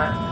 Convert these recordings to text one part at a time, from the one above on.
not.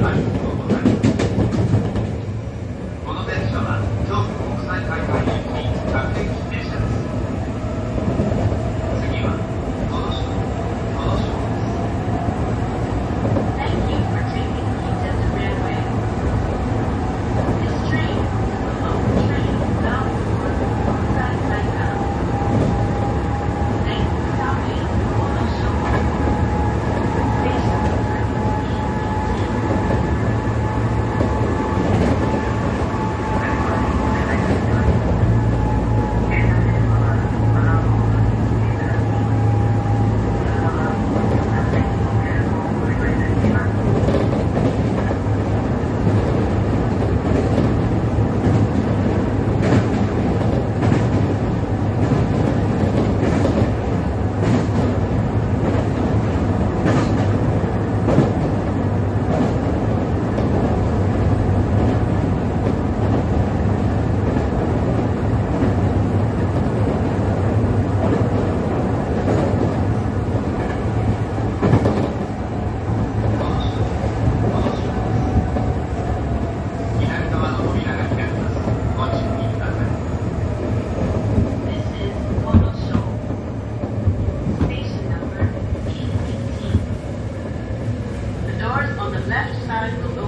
那。Station